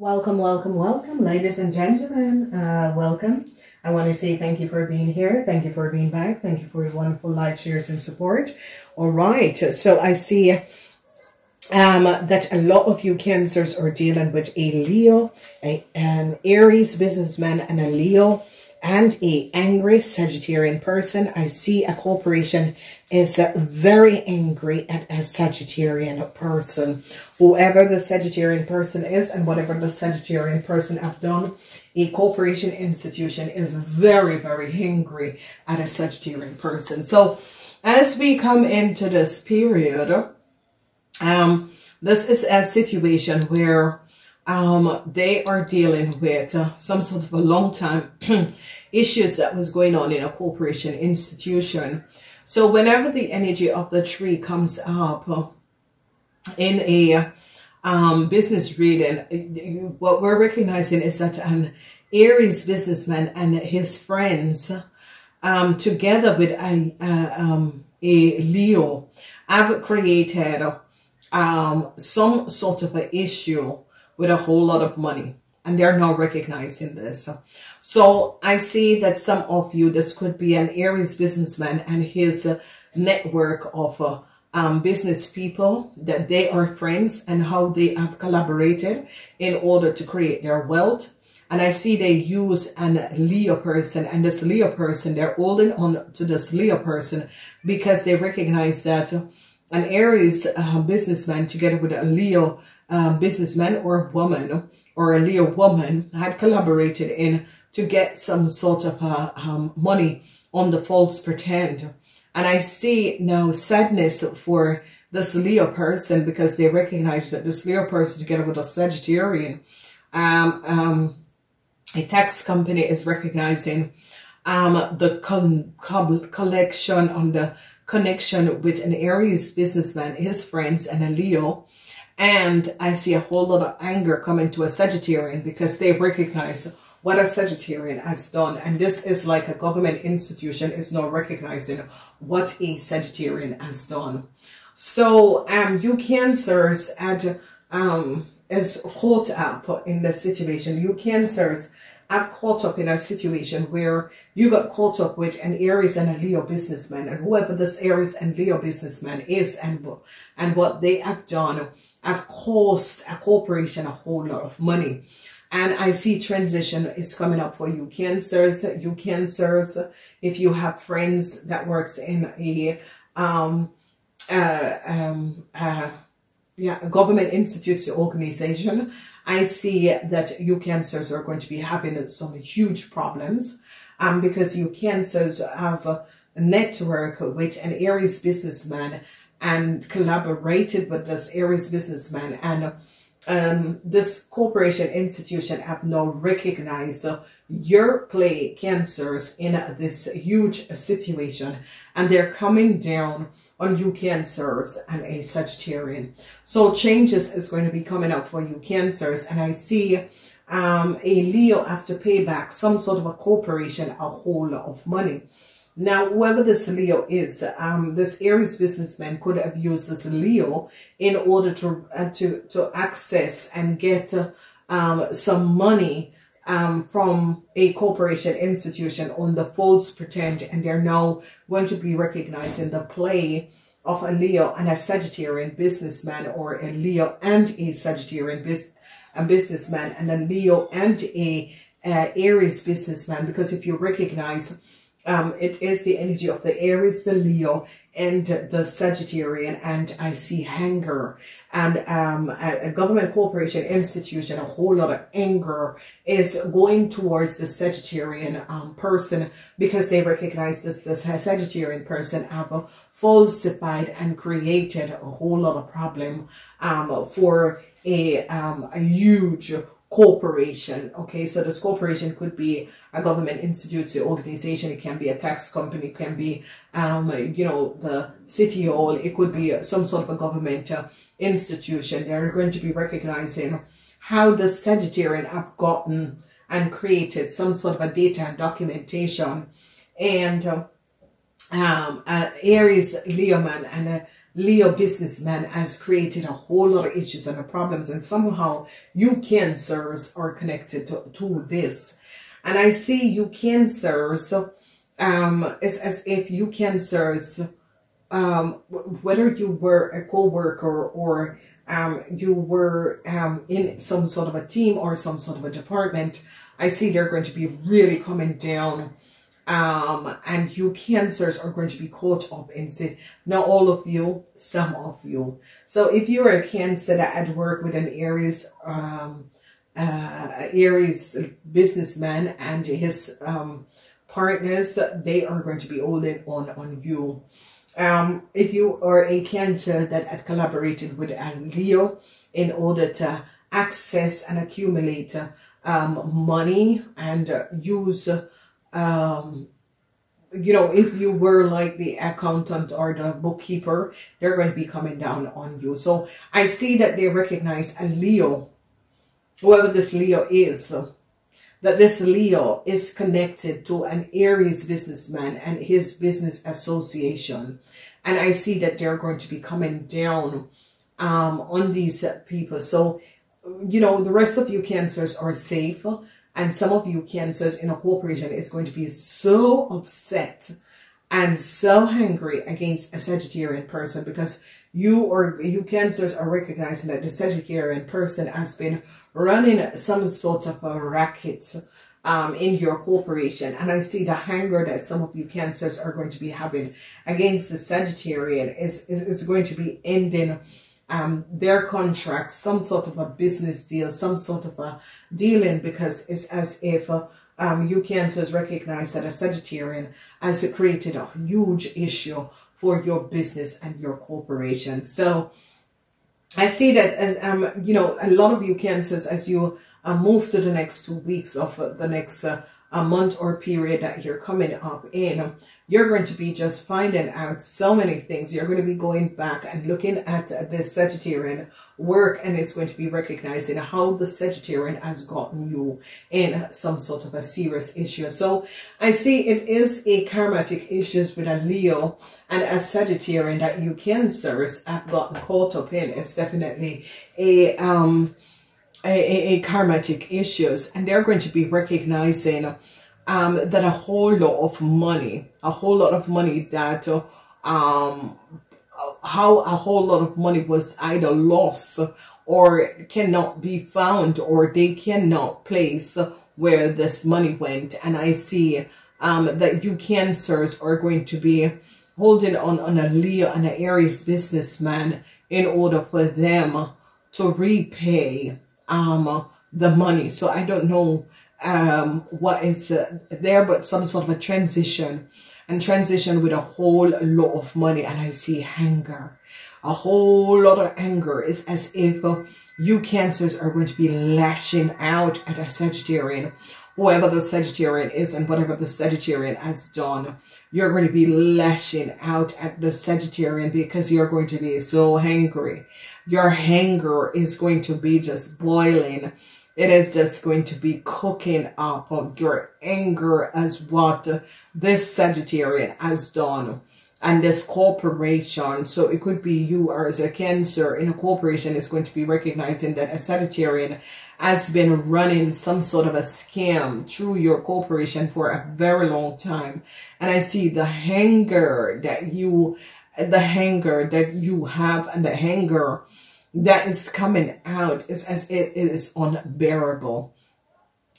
Welcome, welcome, welcome, ladies and gentlemen. Uh, welcome. I want to say thank you for being here. Thank you for being back. Thank you for your wonderful like, shares, and support. All right. So I see um, that a lot of you cancers are dealing with a Leo, a, an Aries businessman, and a Leo and a angry Sagittarian person. I see a corporation is very angry at a Sagittarian person. Whoever the Sagittarian person is and whatever the Sagittarian person have done, a corporation institution is very, very angry at a Sagittarian person. So as we come into this period, um, this is a situation where um, they are dealing with uh, some sort of a long time issues that was going on in a corporation institution. So whenever the energy of the tree comes up uh, in a um, business reading, what we're recognizing is that an Aries businessman and his friends, um, together with a, um, a Leo, have created um, some sort of an issue with a whole lot of money and they're not recognizing this. So I see that some of you, this could be an Aries businessman and his network of uh, um, business people that they are friends and how they have collaborated in order to create their wealth. And I see they use an Leo person and this Leo person, they're holding on to this Leo person because they recognize that an Aries uh, businessman together with a Leo um, businessman or woman or a Leo woman had collaborated in to get some sort of uh, um, money on the false pretend. And I see now sadness for this Leo person because they recognize that this Leo person together with a Sagittarian, um, um, a tax company is recognizing um, the collection on the connection with an Aries businessman, his friends, and a Leo and I see a whole lot of anger coming to a Sagittarian because they recognize what a Sagittarian has done. And this is like a government institution is not recognizing what a Sagittarian has done. So um, you cancers and um, is caught up in the situation. You cancers have caught up in a situation where you got caught up with an Aries and a Leo businessman and whoever this Aries and Leo businessman is and, and what they have done have cost a corporation a whole lot of money. And I see transition is coming up for you cancers, you cancers, if you have friends that works in a, um, uh, um, uh, yeah, government institutes organization, I see that you cancers are going to be having some huge problems um, because you cancers have a network with an Aries businessman and collaborated with this Aries businessman and um, this corporation institution have now recognized your play cancers in this huge situation and they're coming down on you cancers and a Sagittarian. So changes is going to be coming up for you cancers and I see um, a Leo have to pay back some sort of a corporation a whole lot of money. Now, whoever this Leo is, um, this Aries businessman could have used this Leo in order to uh, to to access and get uh, um, some money um, from a corporation institution on the false pretend, and they're now going to be recognizing the play of a Leo and a Sagittarian businessman, or a Leo and a Sagittarian bus a businessman, and a Leo and a uh, Aries businessman. Because if you recognize um, it is the energy of the Aries, the Leo, and the Sagittarian, and I see anger and um, a, government corporation institution, a whole lot of anger is going towards the Sagittarian um, person because they recognize this, this Sagittarian person have falsified and created a whole lot of problem um, for a, um, a huge corporation. Okay, so this corporation could be a government institute, organization, it can be a tax company, it can be, um, you know, the city hall, it could be some sort of a government uh, institution. They're going to be recognizing how the Sagittarian have gotten and created some sort of a data and documentation and uh, um, uh, Aries Leo man and a Leo businessman has created a whole lot of issues and problems and somehow you cancers are connected to, to this. And I see you cancers, um, it's as if you cancers, um, whether you were a co-worker or um, you were um, in some sort of a team or some sort of a department, I see they're going to be really coming down um, and you cancers are going to be caught up in sin. Not all of you, some of you. So if you're a cancer that at work with an Aries, um, uh, Aries businessman and his um, partners, they are going to be holding on on you. Um, if you are a cancer that had collaborated with a Leo in order to access and accumulate um, money and use um, you know, if you were like the accountant or the bookkeeper, they're going to be coming down on you. So I see that they recognize a Leo, whoever this Leo is, that this Leo is connected to an Aries businessman and his business association. And I see that they're going to be coming down um, on these people. So, you know, the rest of you cancers are safe and some of you cancers in a corporation is going to be so upset and so angry against a Sagittarian person because you or you cancers are recognizing that the Sagittarian person has been running some sort of a racket um, in your corporation. And I see the anger that some of you cancers are going to be having against the Sagittarian is, is, is going to be ending um, their contract, some sort of a business deal, some sort of a dealing, because it's as if uh, um, you cancers recognize that a Sagittarian has created a huge issue for your business and your corporation. So I see that, um, you know, a lot of you cancers, as you uh, move to the next two weeks of uh, the next uh, a month or period that you're coming up in, you're going to be just finding out so many things. You're going to be going back and looking at the Sagittarian work and it's going to be recognizing how the Sagittarian has gotten you in some sort of a serious issue. So I see it is a karmatic issues with a Leo and a Sagittarian that you cancers have gotten caught up in. It's definitely a, um, a, a, karmatic issues and they're going to be recognizing um, that a whole lot of money, a whole lot of money that um, how a whole lot of money was either lost or cannot be found or they cannot place where this money went. And I see um, that you cancers are going to be holding on on a Leo and an Aries businessman in order for them to repay um, the money. So I don't know um, what is uh, there, but some sort of a transition and transition with a whole lot of money. And I see anger, a whole lot of anger. It's as if uh, you cancers are going to be lashing out at a Sagittarian, whoever the Sagittarian is and whatever the Sagittarian has done. You're going to be lashing out at the Sagittarian because you're going to be so angry your anger is going to be just boiling. It is just going to be cooking up of your anger as what this Sagittarian has done and this corporation. So it could be you or as a cancer in a corporation is going to be recognizing that a Sagittarian has been running some sort of a scam through your corporation for a very long time. And I see the anger that you, the anger that you have and the anger that is coming out is as it is unbearable.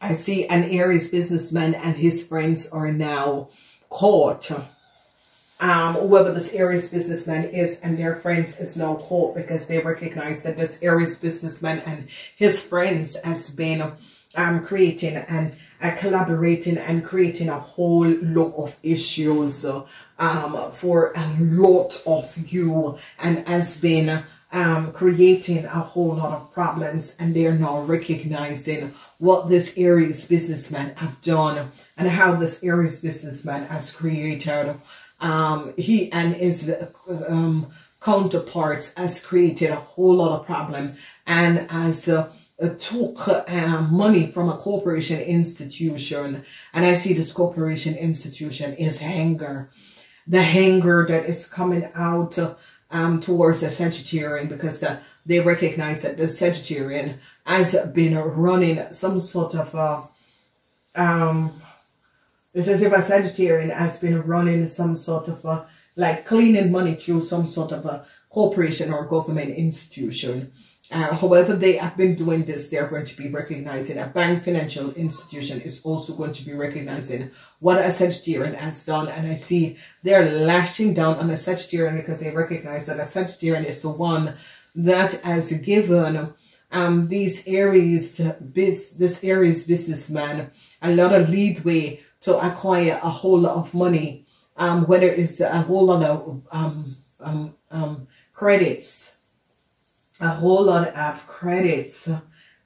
I see an Aries businessman and his friends are now caught. Um, whoever this Aries businessman is and their friends is now caught because they recognize that this Aries businessman and his friends has been um, creating and uh, collaborating and creating a whole lot of issues um, for a lot of you and has been um, creating a whole lot of problems and they're now recognizing what this Aries businessman have done and how this Aries businessman has created um, he and his um, counterparts has created a whole lot of problem. And has uh, took uh, money from a corporation institution and I see this corporation institution is anger the anger that is coming out um, towards the Sagittarian because the, they recognize that the Sagittarian has been running some sort of a, um, it's as if a Sagittarian has been running some sort of a, like cleaning money through some sort of a corporation or government institution. Uh, however, they have been doing this, they're going to be recognizing a bank financial institution is also going to be recognizing what a Sagittarian has done. And I see they're lashing down on a Sagittarian because they recognize that a Sagittarian is the one that has given um, these Aries, this Aries businessman a lot of leadway to acquire a whole lot of money, um, whether it's a whole lot of um, um, um credits a whole lot of credits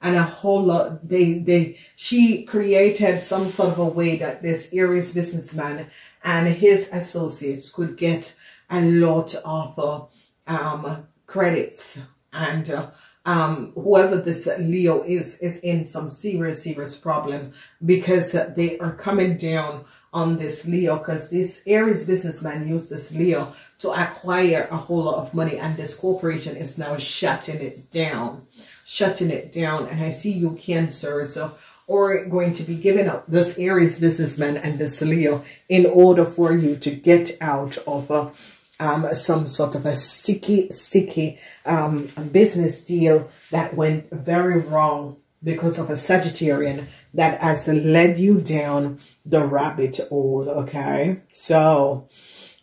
and a whole lot they they she created some sort of a way that this Aries businessman and his associates could get a lot of uh, um, credits and uh, um, whoever this Leo is is in some serious serious problem because they are coming down on this Leo because this Aries businessman used this Leo to acquire a whole lot of money and this corporation is now shutting it down shutting it down. And I see you cancer so or going to be giving up this Aries businessman and this Leo in order for you to get out of a um, some sort of a sticky, sticky um, business deal that went very wrong because of a Sagittarian that has led you down the rabbit hole, okay? So,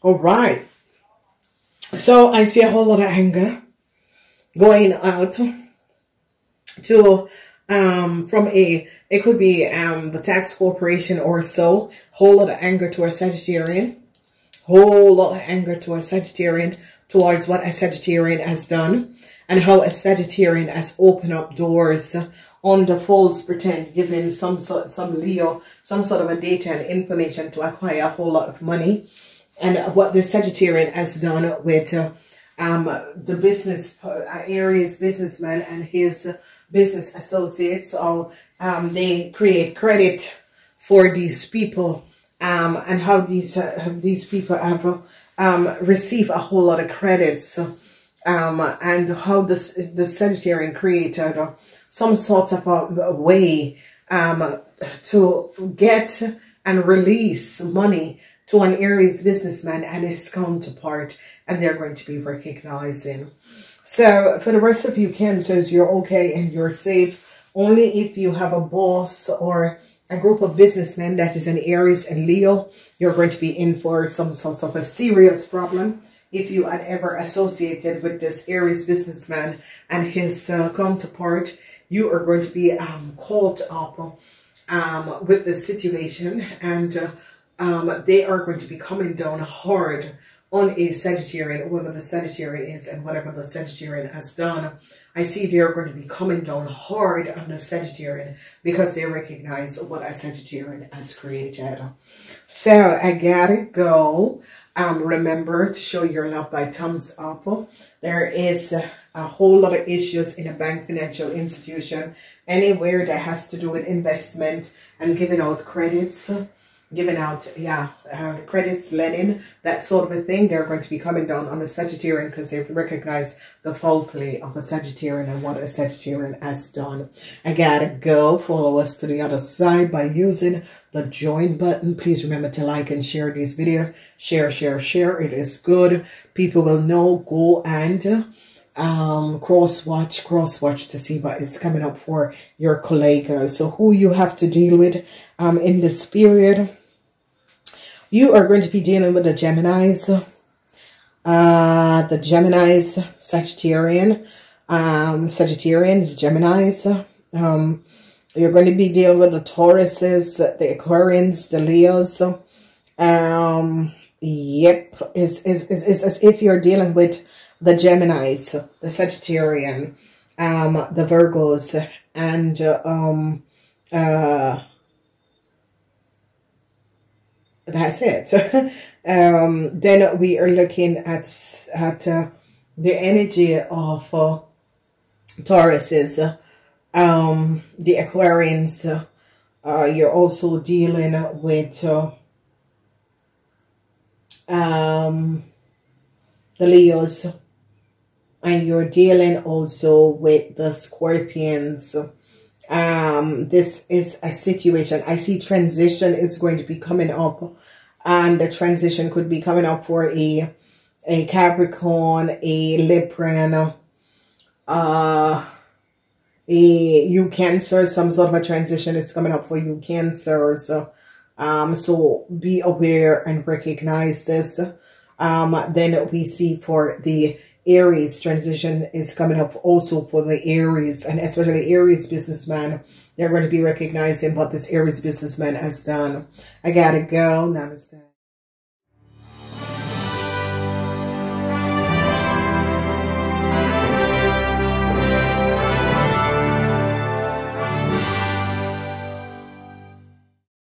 all right. So I see a whole lot of anger going out to um from a it could be um the tax corporation or so whole lot of anger to a Sagittarian whole lot of anger to a Sagittarian towards what a Sagittarian has done and how a Sagittarian has opened up doors under false pretend, giving some sort, some Leo, some sort of a data and information to acquire a whole lot of money. And what the Sagittarian has done with uh, um, the business, uh, Aries businessman and his business associates. So um, they create credit for these people um, and how these uh, these people have um, receive a whole lot of credits um, and how this the Sagittarian created some sort of a, a way um, to get and release money to an Aries businessman and his counterpart, and they're going to be recognizing. So for the rest of you cancers, you're okay and you're safe. Only if you have a boss or a group of businessmen that is an Aries and Leo, you're going to be in for some sort of a serious problem. If you had ever associated with this Aries businessman and his uh, counterpart, you are going to be um, caught up um, with the situation and uh, um, they are going to be coming down hard on a Sagittarian, whoever the Sagittarian is and whatever the Sagittarian has done. I see they're going to be coming down hard on the Sagittarian because they recognize what a Sagittarian has created. So I gotta go. Um, remember to show your love by thumbs up. There is a, a whole lot of issues in a bank financial institution, anywhere that has to do with investment and giving out credits giving out, yeah, uh, credits, lending, that sort of a thing. They're going to be coming down on a Sagittarian because they've recognized the foul play of a Sagittarian and what a Sagittarian has done. I gotta go. Follow us to the other side by using the join button. Please remember to like and share this video. Share, share, share. It is good. People will know. Go and um, cross watch, cross watch to see what is coming up for your colleagues. So who you have to deal with um, in this period you are going to be dealing with the Geminis, uh, the Geminis, Sagittarian, um, Sagittarians, Geminis. Um, you're going to be dealing with the Tauruses, the Aquarians, the Leos. Um, yep, it's, it's, it's, it's as if you're dealing with the Geminis, the Sagittarian, um, the Virgos, and uh, um, uh, that's it. um, then we are looking at at uh, the energy of uh, Tauruses, um, the Aquarians. Uh, you're also dealing with uh, um, the Leos, and you're dealing also with the scorpions um this is a situation. I see transition is going to be coming up and the transition could be coming up for a a capricorn a libran uh a you cancer some sort of a transition is coming up for you cancer so um so be aware and recognize this. Um then we see for the Aries transition is coming up also for the Aries and especially Aries businessman. They're going to be recognizing what this Aries businessman has done. Um, I gotta go. Namaste.